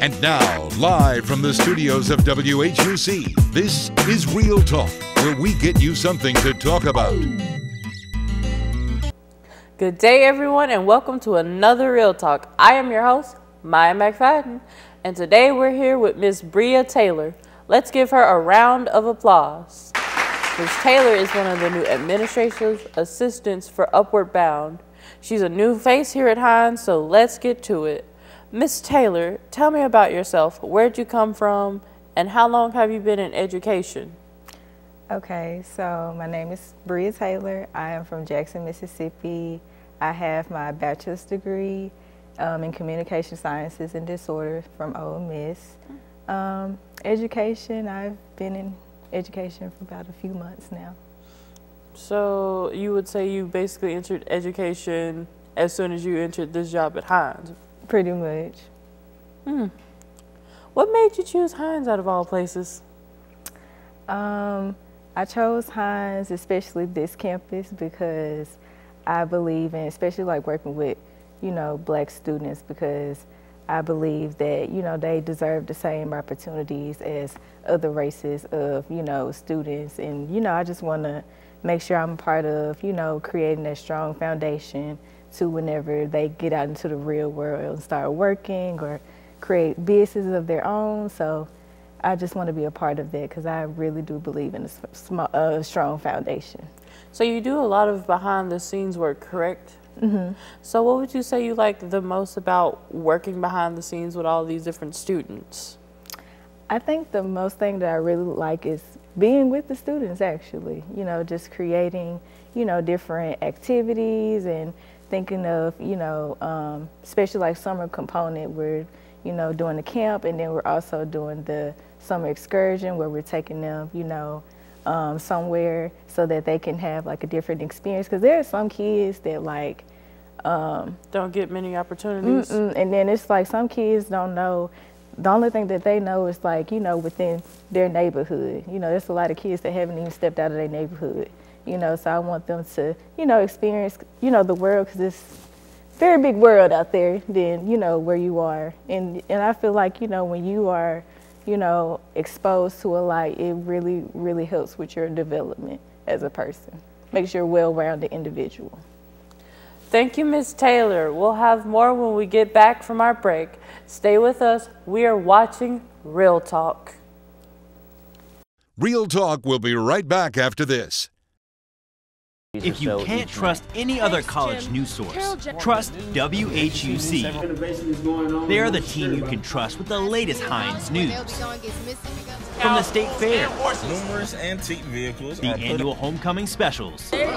And now, live from the studios of WHUC, this is Real Talk, where we get you something to talk about. Good day, everyone, and welcome to another Real Talk. I am your host, Maya McFadden, and today we're here with Miss Bria Taylor. Let's give her a round of applause. Ms. Taylor is one of the new administrative assistants for Upward Bound. She's a new face here at Hinds, so let's get to it. Miss Taylor, tell me about yourself. Where'd you come from, and how long have you been in education? Okay, so my name is Bria Taylor. I am from Jackson, Mississippi. I have my bachelor's degree um, in communication sciences and disorder from Ole Miss. Um, education, I've been in education for about a few months now. So you would say you basically entered education as soon as you entered this job at Hinds? Pretty much. Hmm. What made you choose Hinds out of all places? Um, I chose Hinds, especially this campus, because I believe in, especially like working with, you know, black students, because I believe that, you know, they deserve the same opportunities as other races of, you know, students. And, you know, I just want to make sure I'm part of, you know, creating that strong foundation to whenever they get out into the real world and start working or create businesses of their own. So I just want to be a part of that because I really do believe in a, small, a strong foundation. So you do a lot of behind the scenes work, correct? Mm-hmm. So what would you say you like the most about working behind the scenes with all these different students? I think the most thing that I really like is being with the students actually, you know, just creating, you know, different activities and thinking of, you know, um, especially like summer component, we're, you know, doing the camp and then we're also doing the summer excursion where we're taking them, you know, um, somewhere so that they can have like a different experience. Because there are some kids that like, um, don't get many opportunities. and then it's like some kids don't know. The only thing that they know is like, you know, within their neighborhood. You know, there's a lot of kids that haven't even stepped out of their neighborhood you know, so I want them to, you know, experience, you know, the world because it's very big world out there than, you know, where you are. And, and I feel like, you know, when you are, you know, exposed to a light, it really, really helps with your development as a person. Makes you a well-rounded individual. Thank you, Ms. Taylor. We'll have more when we get back from our break. Stay with us. We are watching Real Talk. Real Talk will be right back after this. If you can't trust any other college news source, trust WHUC. They are the team you can trust with the latest Hinds news. From the state fair, numerous antique vehicles, the annual homecoming specials, and,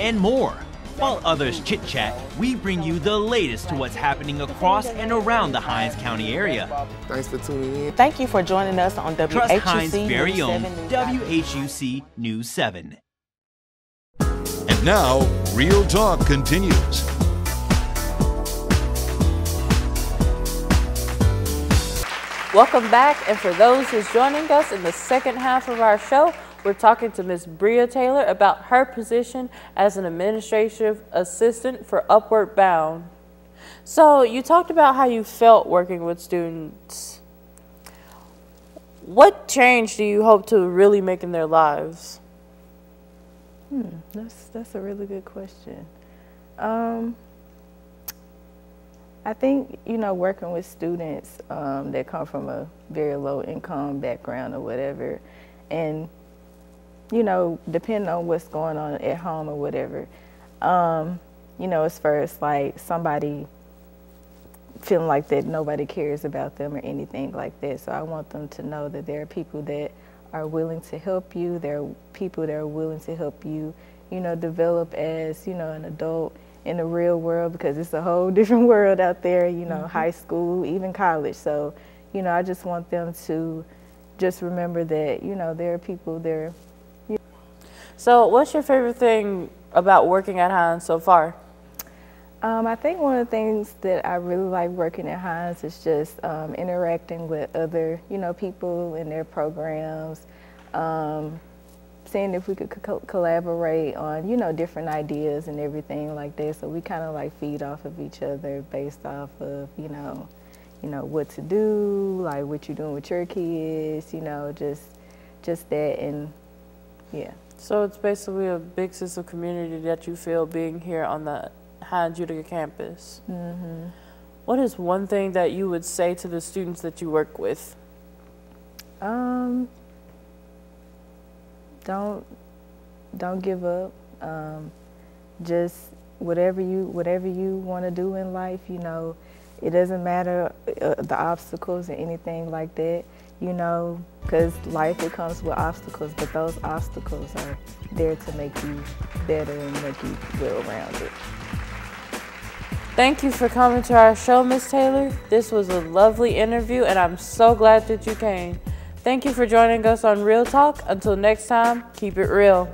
and more. While others chit chat, we bring you the latest to what's happening across and around the Hinds County area. Thanks for tuning in. Thank you for joining us on WHUC Trust Hinds' very own WHUC News 7. And now, Real Talk continues. Welcome back, and for those who's joining us in the second half of our show, we're talking to Ms. Bria Taylor about her position as an administrative assistant for Upward Bound. So you talked about how you felt working with students. What change do you hope to really make in their lives? Hmm, that's that's a really good question. Um, I think you know working with students um, that come from a very low income background or whatever, and you know, depending on what's going on at home or whatever. Um, you know, as far as like somebody feeling like that nobody cares about them or anything like that. So I want them to know that there are people that are willing to help you. There are people that are willing to help you, you know, develop as, you know, an adult in the real world because it's a whole different world out there, you know, mm -hmm. high school, even college. So, you know, I just want them to just remember that, you know, there are people there so what's your favorite thing about working at Hinds so far? Um, I think one of the things that I really like working at Hinds is just um, interacting with other, you know, people in their programs. Um, seeing if we could co- collaborate on, you know, different ideas and everything like that. So we kind of like feed off of each other based off of, you know, you know what to do, like what you're doing with your kids, you know, just just that and yeah. So it's basically a big sense of community that you feel being here on the High Utica campus. Mm-hmm. What is one thing that you would say to the students that you work with? Um, don't don't give up. Um, just whatever you whatever you want to do in life, you know, it doesn't matter uh, the obstacles or anything like that. You know, because life it comes with obstacles, but those obstacles are there to make you better and make you well rounded. Thank you for coming to our show, Miss Taylor. This was a lovely interview, and I'm so glad that you came. Thank you for joining us on Real Talk. Until next time, keep it real.